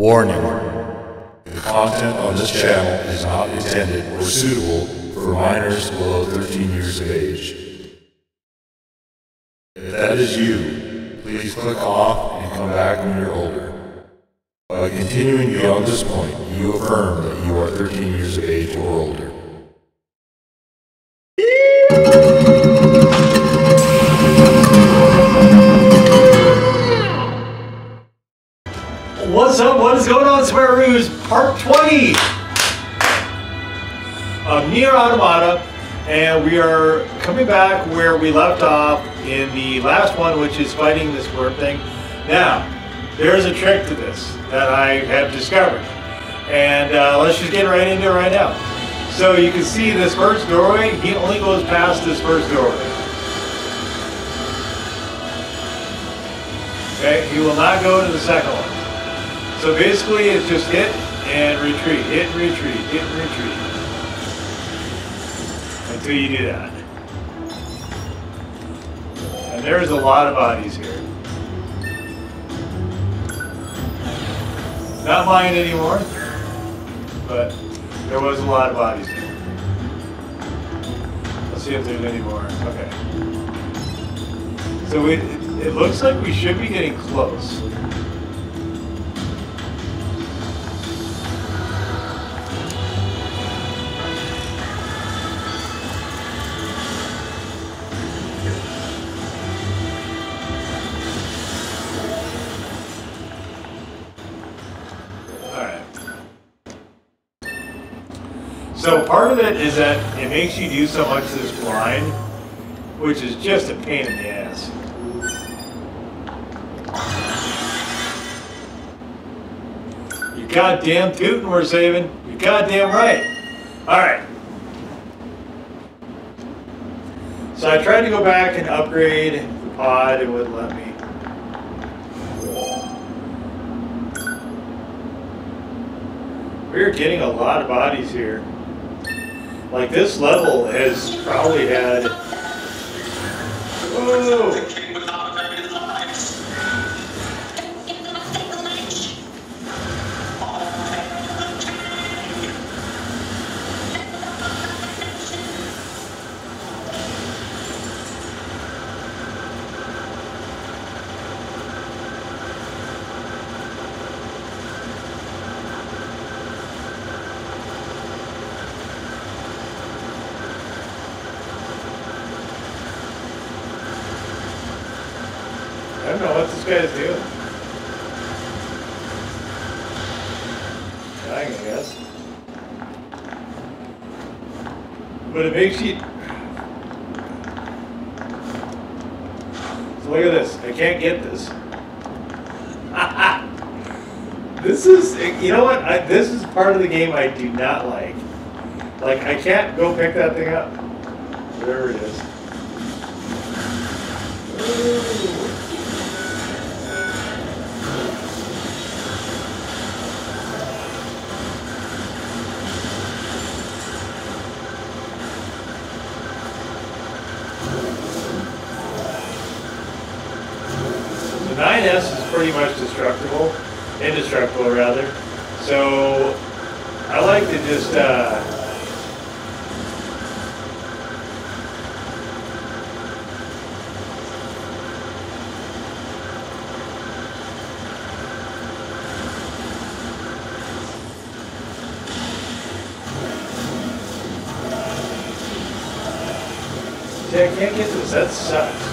Warning. The content on this channel is not intended or suitable for minors below 13 years of age. If that is you, please click off and come back when you're older. By continuing beyond this point, you affirm that you are 13 years of age or older. What's going on, Square Swearoos? Part 20 of Nier Automata, and we are coming back where we left off in the last one, which is fighting this worm thing. Now, there is a trick to this that I have discovered, and uh, let's just get right into it right now. So you can see this first doorway, he only goes past this first doorway. Okay, he will not go to the second one. So basically, it's just hit and retreat, hit and retreat, hit and retreat. Until you do that. And there's a lot of bodies here. Not mine anymore, but there was a lot of bodies there. Let's see if there's any more. Okay. So it, it looks like we should be getting close. Part of it is that it makes you do so much of this blind, which is just a pain in the ass. You goddamn tootin' we're saving. You goddamn right. Alright. So I tried to go back and upgrade the pod, it wouldn't let me. We're getting a lot of bodies here. Like this level has probably had. Whoa! I don't know what this guy's doing. Dying, I guess. But it So look at this. I can't get this. this is, you know what? I, this is part of the game I do not like. Like, I can't go pick that thing up. Whatever it is. The pretty much destructible, indestructible rather. So I like to just uh, I can't get this. That sucks.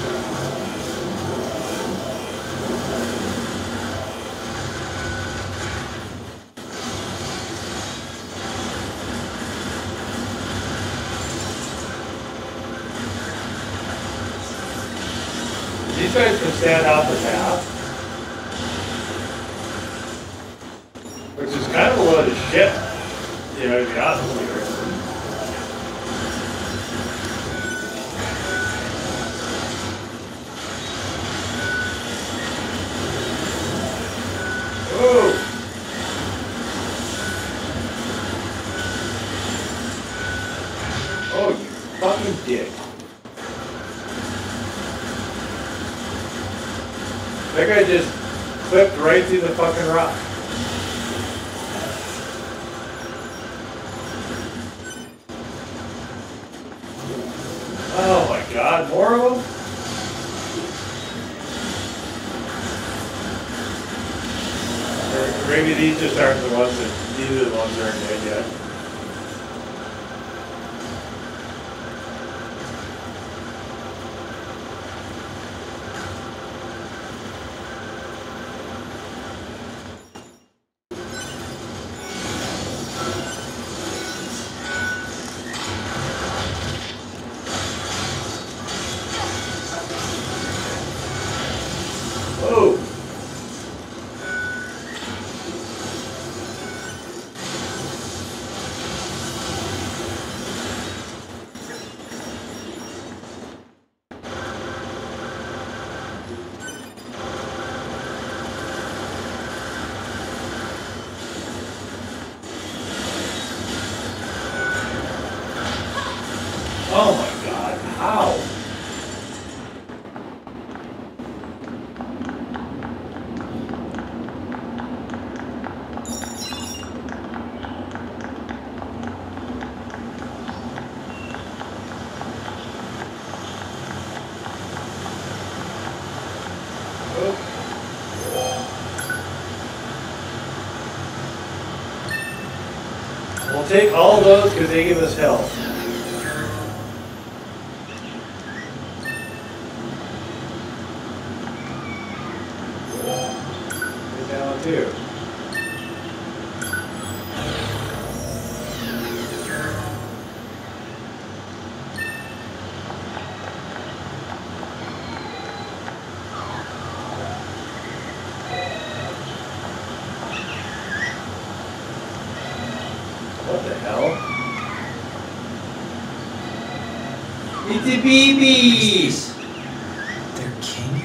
These guys can stand out the path. Which is kind of a load of shit. You know, to be honest with you. Oh! Oh, you fucking dick. Guy just clipped right through the fucking rock. Take all those because they give us health. Get down too. What the hell? It's a baby! Their king?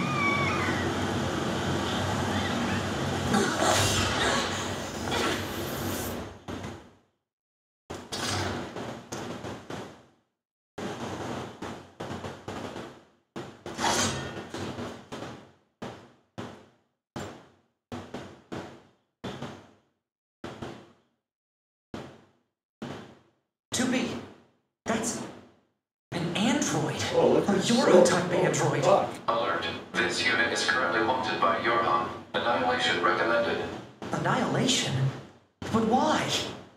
2B. That's an android. Oh, look A at YoRHa-type android. Fuck. Alert. This unit is currently wanted by YoRHa. Annihilation recommended. Annihilation? But why?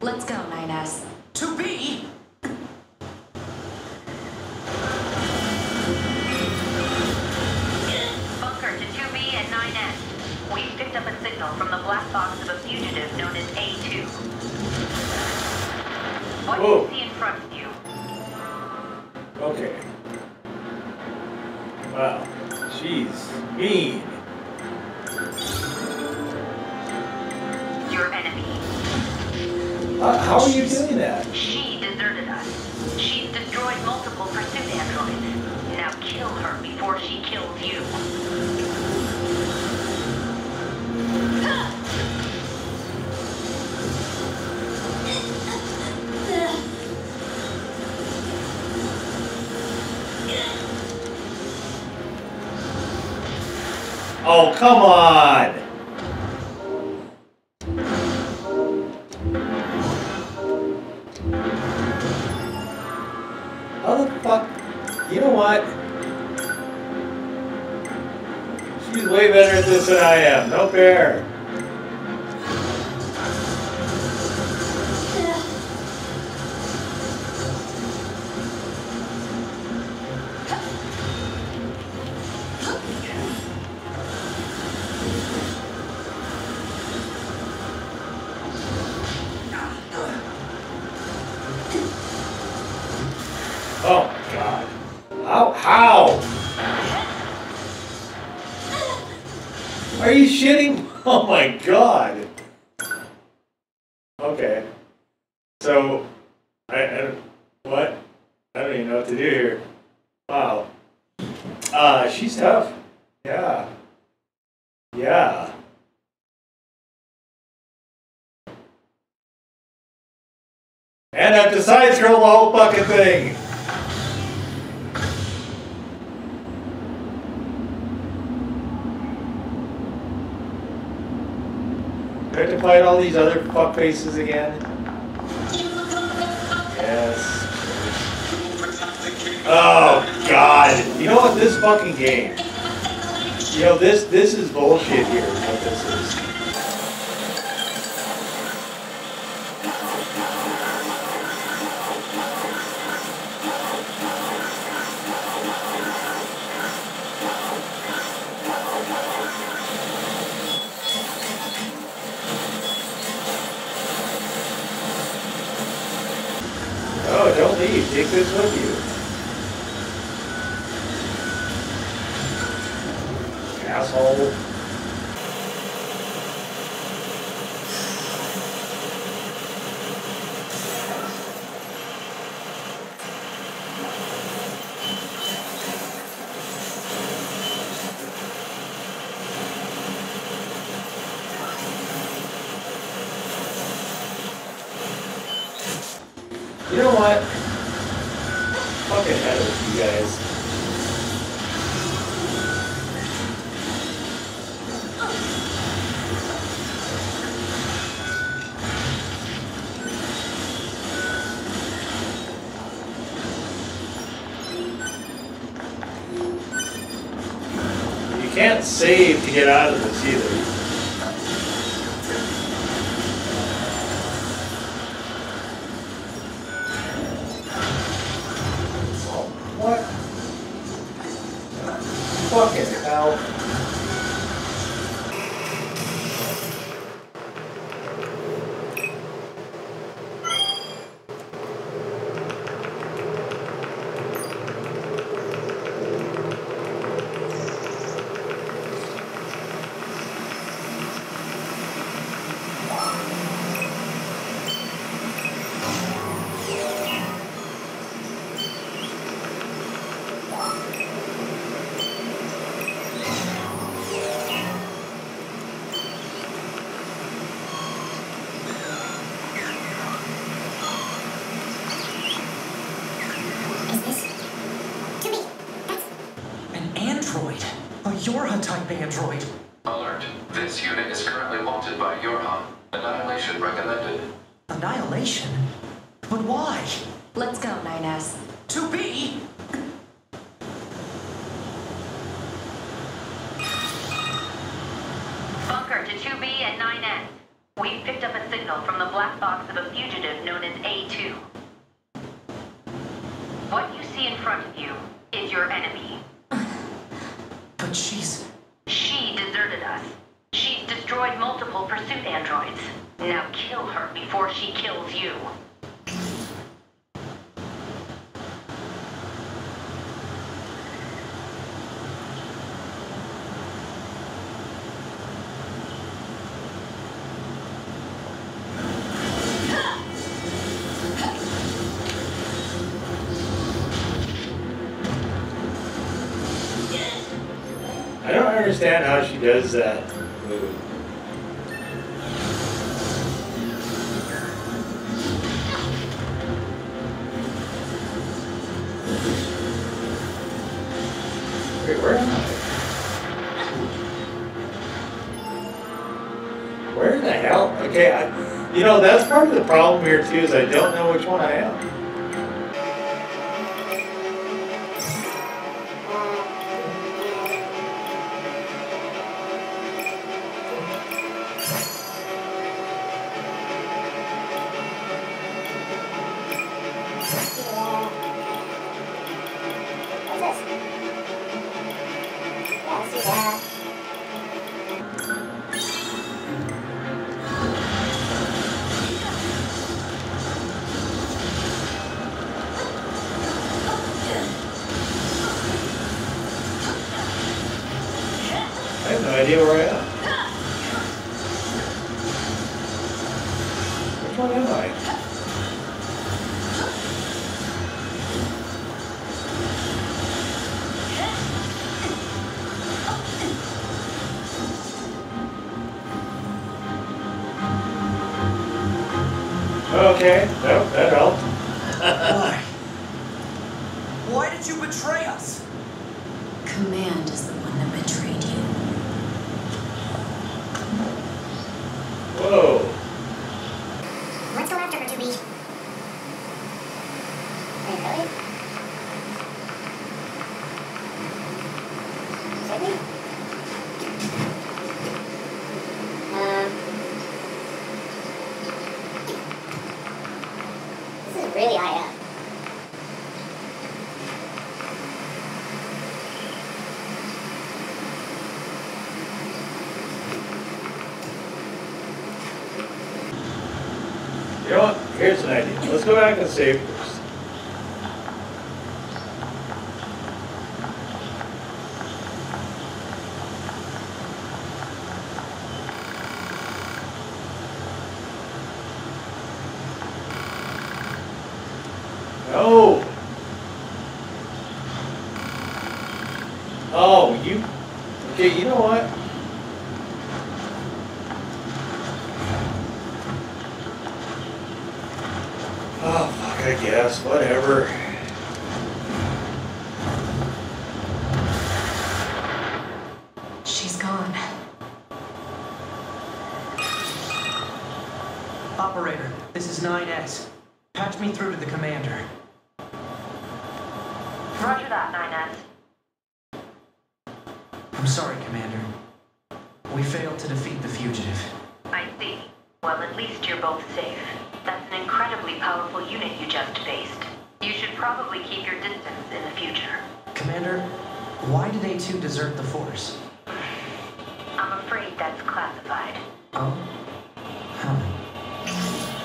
Let's go, 9S. 2B? Mean. Your enemy. How, how are you what? She's way better at this than I am. No fair. whole fucking thing. Do I have to fight all these other fuckfaces again? Yes. Oh god. You know what? This fucking game. You know this this is bullshit here. what this is. You know what? Fucking hell with you guys. Android. understand how she does that move. Wait, where am I? Where the hell? Okay, I, you know, that's part of the problem here too, is I don't know which one I am. idea where I really, I, uh, You know what? Here's an idea. Let's go back and save first. No. Oh, you. Okay, you know what? Oh, fuck, I guess. Whatever. She's gone. Operator, this is 9S. Patch me through to the commander. Roger that, 9S. I'm sorry, Commander. We failed to defeat the fugitive. I see. Well, at least you're both safe. That's an incredibly powerful unit you just faced. You should probably keep your distance in the future. Commander, why did A2 desert the Force? I'm afraid that's classified. Oh? Helen.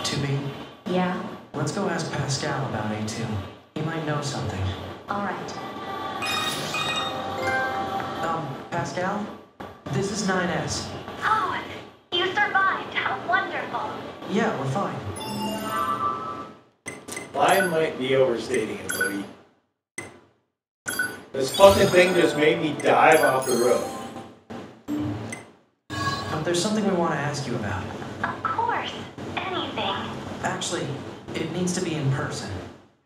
2B, Yeah? let's go ask Pascal about A2. He might know something. All right. Um, Pascal? This is 9S. Oh, you survived. How wonderful. Yeah, we're fine. I might be overstating it, buddy. This fucking thing just made me dive off the roof. But there's something we want to ask you about. Of course. Anything. Actually, it needs to be in person.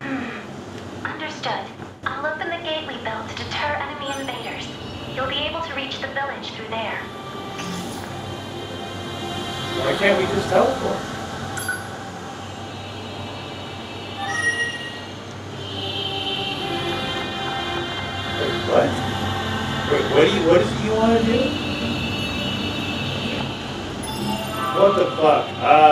Hmm. Understood. I'll open the gateway belt to deter enemy invaders. You'll be able to reach the village through there. Why can't we just teleport? Wait, what? Wait, what do you, what is it you want to do? What the fuck? Uh,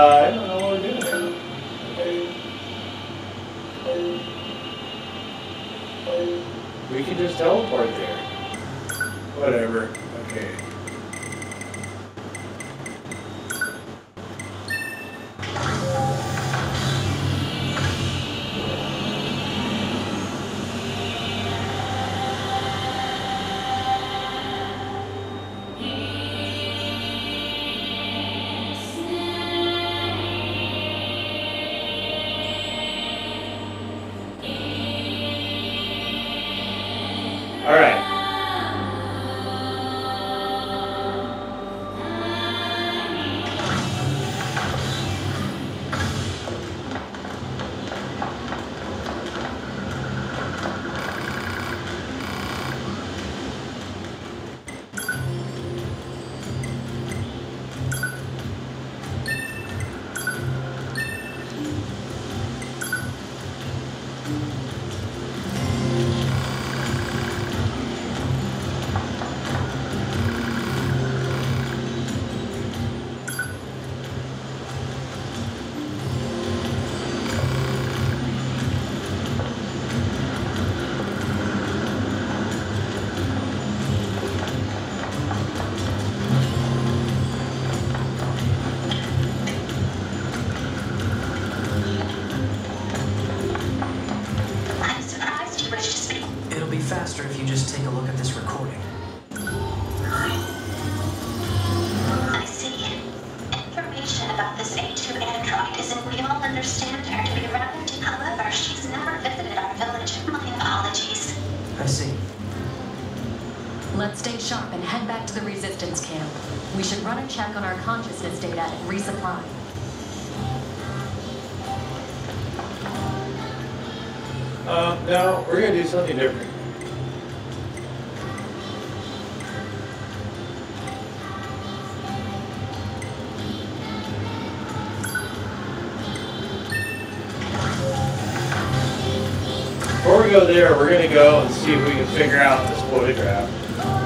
Let's stay sharp and head back to the resistance camp. We should run a check on our consciousness data and resupply. Uh, no, we're gonna do something different. Before we go there, we're gonna go and see if we can figure out this photograph.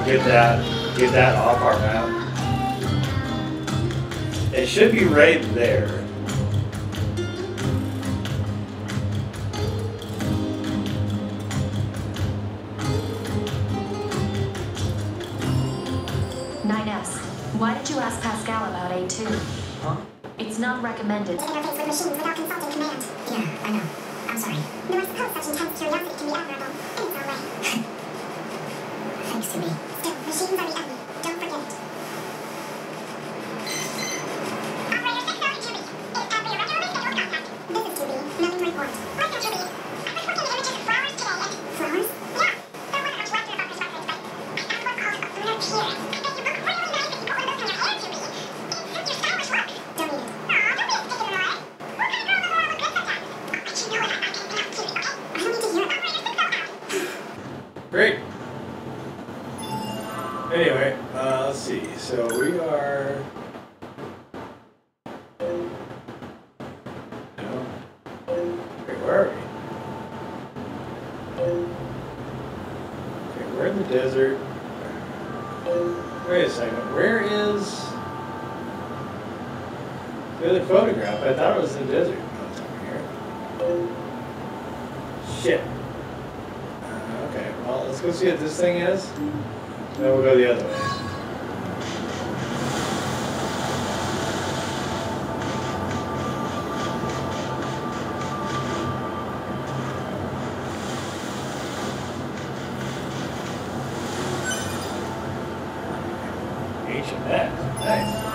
Get that get that off our map. It should be right there. 9S. Why did you ask Pascal about A2? Huh? It's not recommended. Without consulting command. Yeah, I know. I'm sorry. No, I suppose such intense curiosity can be admirable in its own way. Thanks to me. 無心が見られ Nice.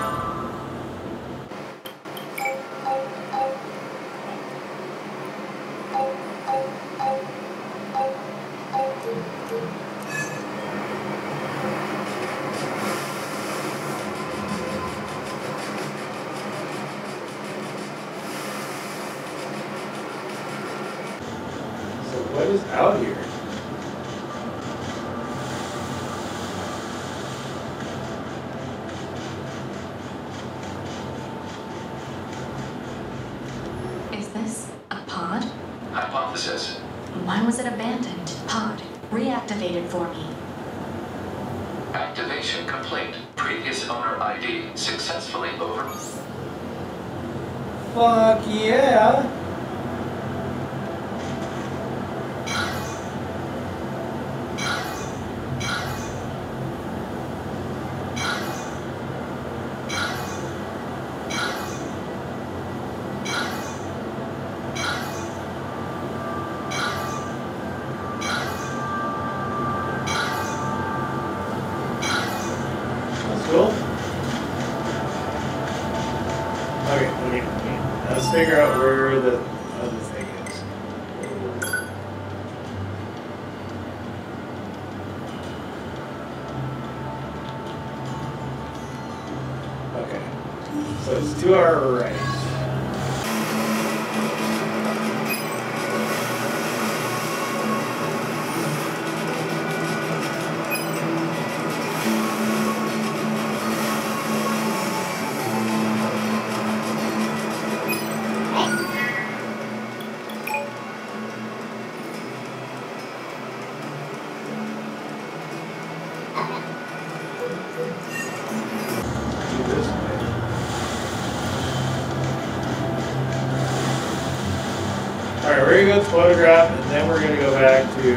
Alright, we're going to go photograph, and then we're going to go back to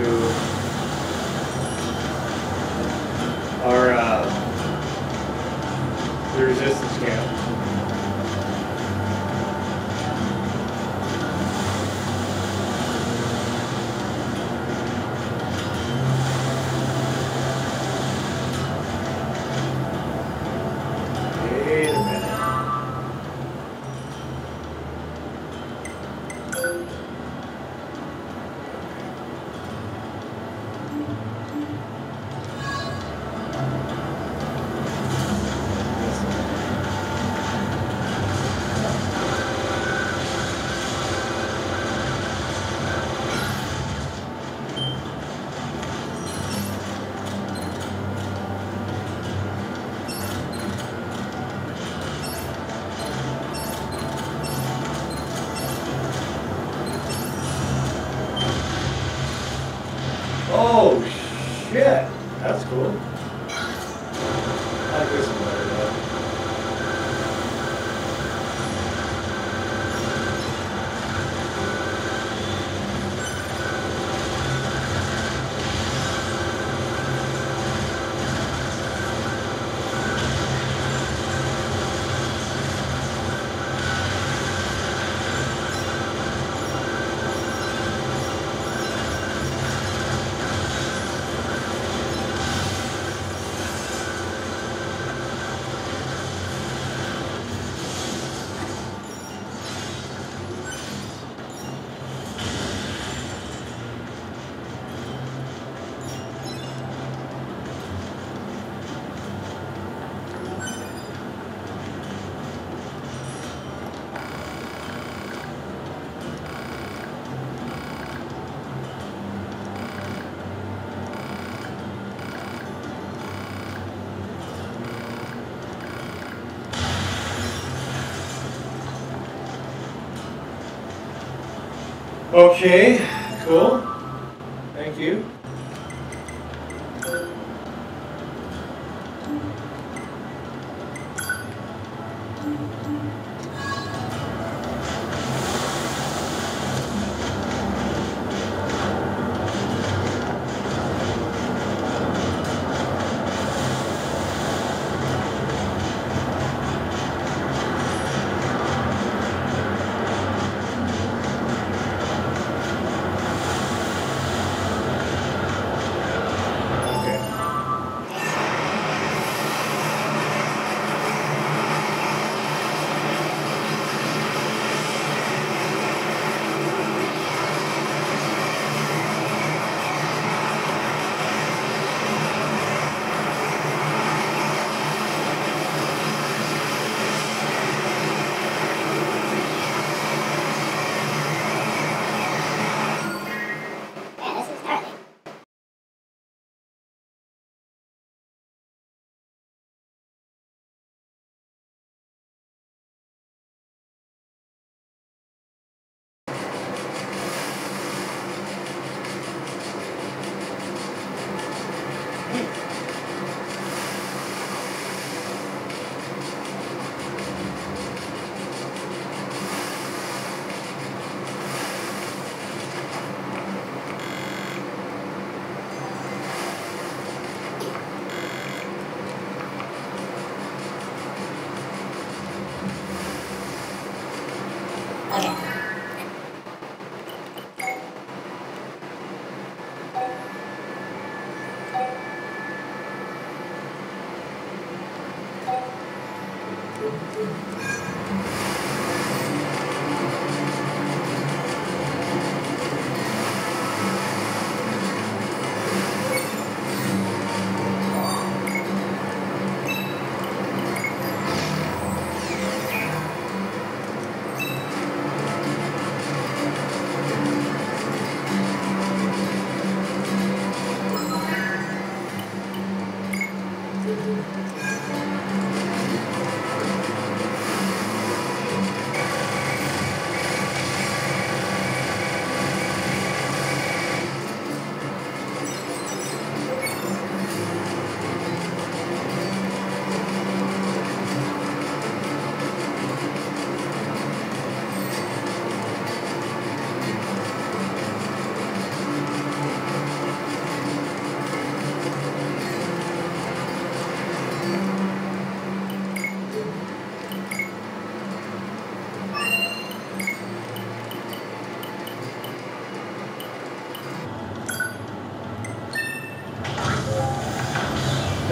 our uh, the resistance camp. Oh shit, that's cool. I like this one. Okay, cool. Thank you.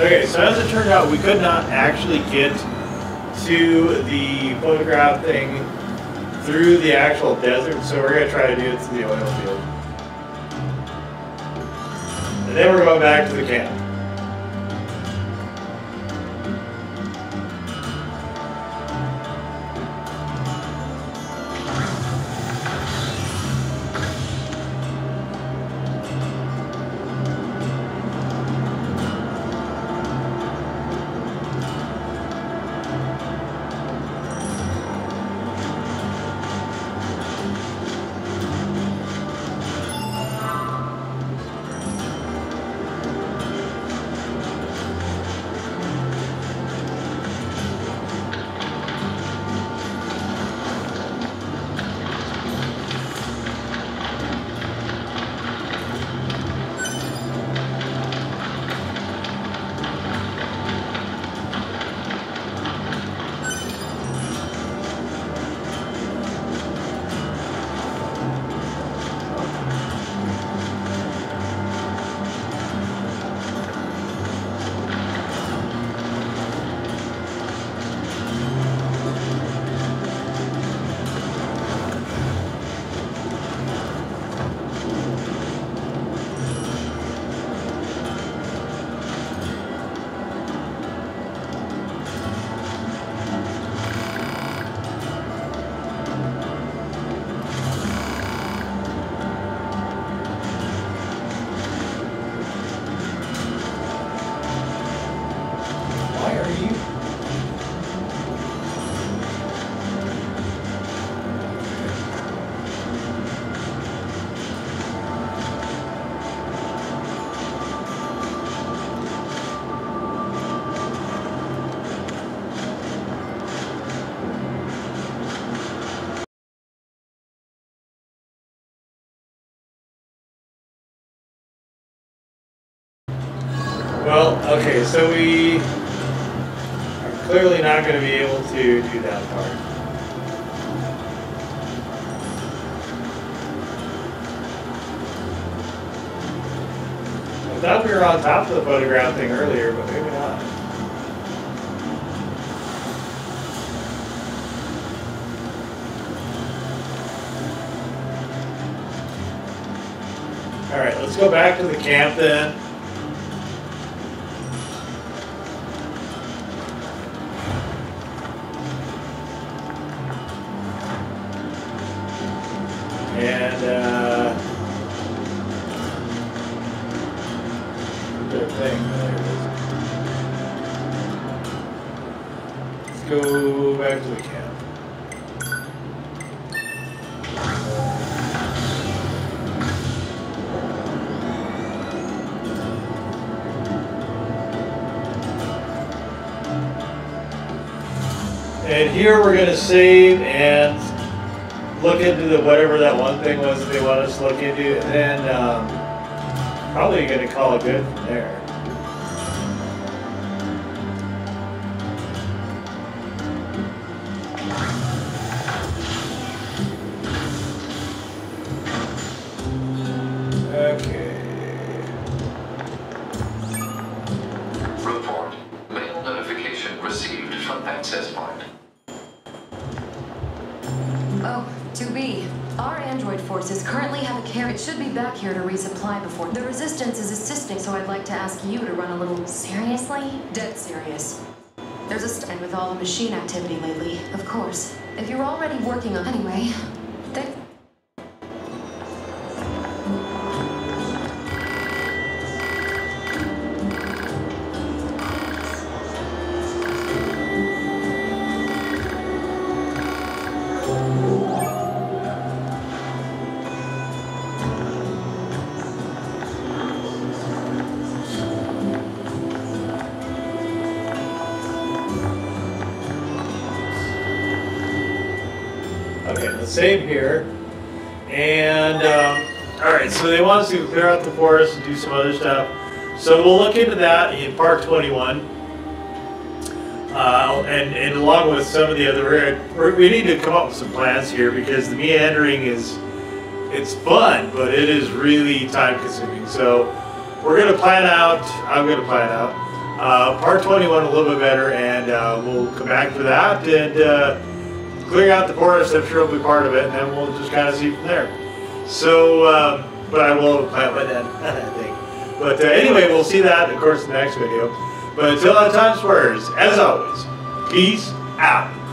Okay, so as it turned out, we could not actually get to the photograph thing through the actual desert, so we're gonna try to do it through the oil field. And then we're going back to the camp. Well, okay, so we are clearly not going to be able to do that part. I thought we were on top of the photograph thing earlier, but maybe not. All right, let's go back to the camp then. Here we're gonna save and look into the, whatever that one thing was that they want us to look into, and then, um, probably gonna call it good from there. Assisting, so I'd like to ask you to run a little. Seriously? Dead serious. There's a stand with all the machine activity lately, of course. If you're already working on. Anyway, Let's save here. And, um, all right, so they want us to clear out the forest and do some other stuff. So we'll look into that in part 21. Uh, and, and along with some of the other, we need to come up with some plans here because the meandering is, it's fun, but it is really time consuming. So we're gonna plan out, I'm gonna plan out, uh, part 21 a little bit better and, uh, we'll come back for that and, uh, clearing out the forest, I'm sure will be part of it, and then we'll just kind of see from there. So, um, but I will have by then, I think. But uh, anyway, we'll see that, of course, in the next video. But until that time swears, as always, peace out.